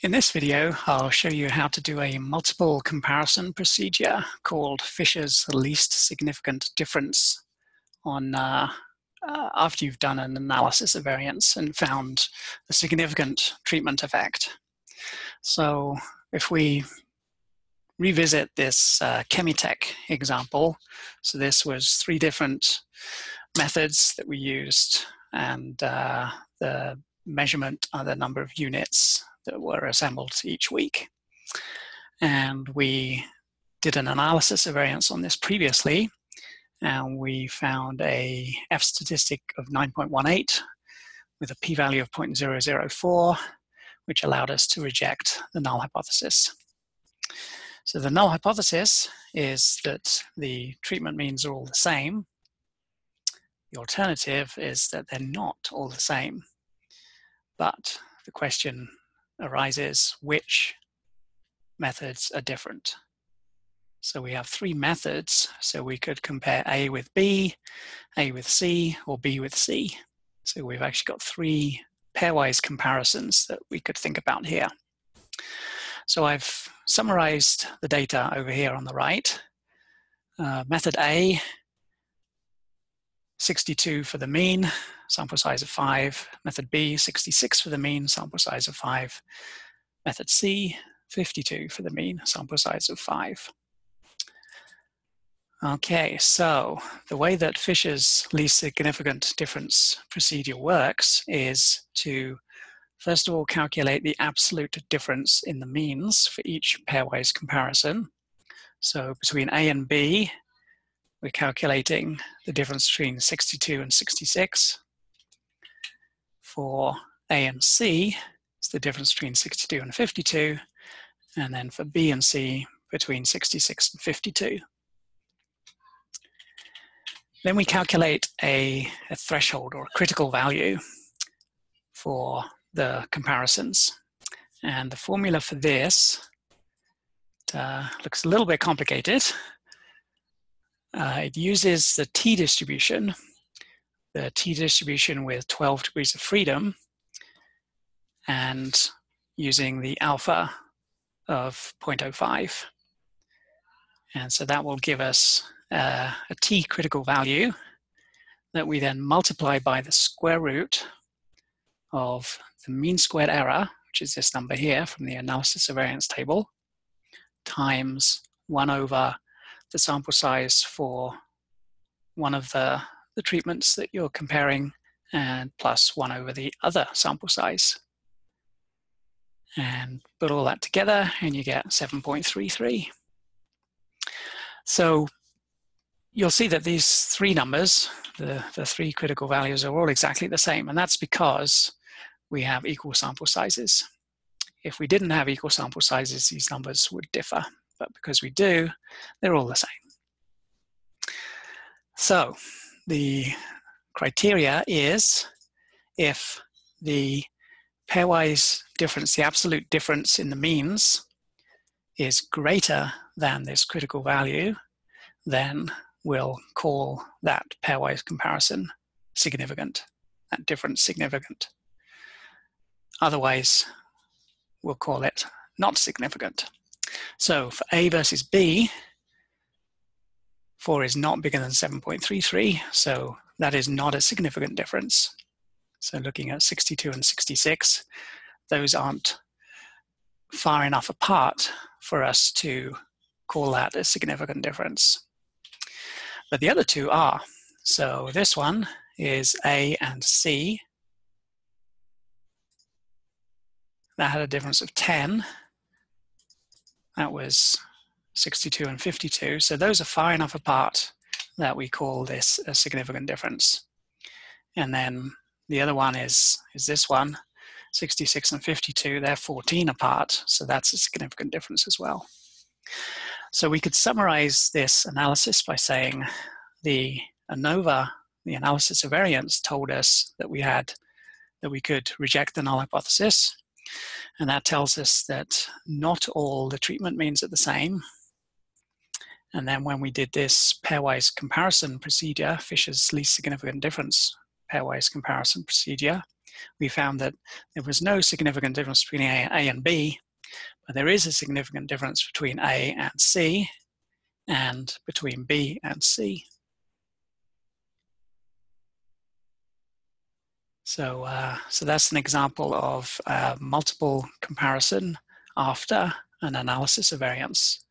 In this video, I'll show you how to do a multiple comparison procedure called Fisher's least significant difference on uh, uh, after you've done an analysis of variance and found a significant treatment effect. So if we revisit this uh, Chemitech example, so this was three different methods that we used and uh, the measurement of the number of units that were assembled each week. And we did an analysis of variance on this previously, and we found a F statistic of 9.18 with a p-value of 0.004, which allowed us to reject the null hypothesis. So the null hypothesis is that the treatment means are all the same. The alternative is that they're not all the same. But the question arises which methods are different. So we have three methods, so we could compare A with B, A with C, or B with C. So we've actually got three pairwise comparisons that we could think about here. So I've summarized the data over here on the right. Uh, method A, 62 for the mean, sample size of 5. Method B, 66 for the mean, sample size of 5. Method C, 52 for the mean, sample size of 5. Okay, so the way that Fisher's least significant difference procedure works is to first of all calculate the absolute difference in the means for each pairwise comparison. So between A and B, we're calculating the difference between 62 and 66 for A and C, it's the difference between 62 and 52, and then for B and C, between 66 and 52. Then we calculate a, a threshold or a critical value for the comparisons. And the formula for this uh, looks a little bit complicated. Uh, it uses the t distribution the t distribution with 12 degrees of freedom and using the alpha of 0.05. And so that will give us uh, a t critical value that we then multiply by the square root of the mean squared error, which is this number here from the analysis of variance table, times 1 over the sample size for one of the the treatments that you're comparing and plus 1 over the other sample size. And put all that together and you get 7.33. So you'll see that these three numbers, the, the three critical values are all exactly the same and that's because we have equal sample sizes. If we didn't have equal sample sizes, these numbers would differ, but because we do, they're all the same. So the criteria is if the pairwise difference, the absolute difference in the means is greater than this critical value, then we'll call that pairwise comparison significant, that difference significant. Otherwise, we'll call it not significant. So for A versus B, 4 is not bigger than 7.33, so that is not a significant difference. So looking at 62 and 66, those aren't far enough apart for us to call that a significant difference. But the other two are. So this one is A and C. That had a difference of 10. That was 62 and 52. So those are far enough apart that we call this a significant difference. And then the other one is, is this one, 66 and 52, they're 14 apart, so that's a significant difference as well. So we could summarize this analysis by saying the ANOVA, the analysis of variance, told us that we had that we could reject the null hypothesis. And that tells us that not all the treatment means are the same, and then when we did this pairwise comparison procedure, Fisher's least significant difference pairwise comparison procedure, we found that there was no significant difference between A, and B, but there is a significant difference between A and C and between B and C. So, uh, so that's an example of uh, multiple comparison after an analysis of variance.